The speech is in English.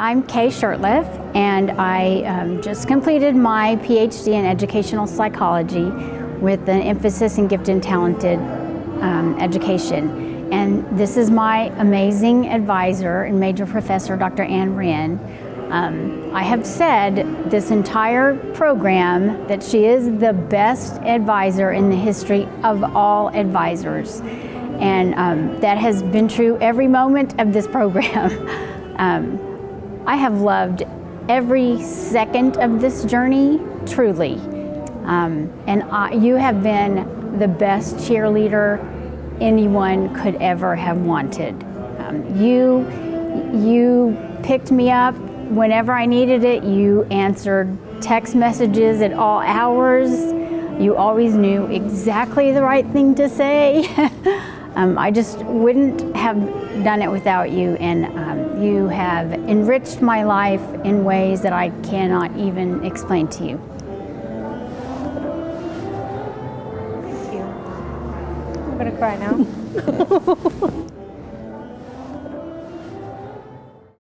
I'm Kay Shurtleff, and I um, just completed my PhD in educational psychology with an emphasis in gifted and talented um, education. And this is my amazing advisor and major professor, Dr. Anne Rinn. Um, I have said this entire program that she is the best advisor in the history of all advisors. And um, that has been true every moment of this program. I have loved every second of this journey, truly. Um, and I, you have been the best cheerleader anyone could ever have wanted. Um, you, you picked me up whenever I needed it. You answered text messages at all hours. You always knew exactly the right thing to say. um, I just wouldn't have done it without you, and um, you have enriched my life in ways that I cannot even explain to you. Thank you. I'm gonna cry now.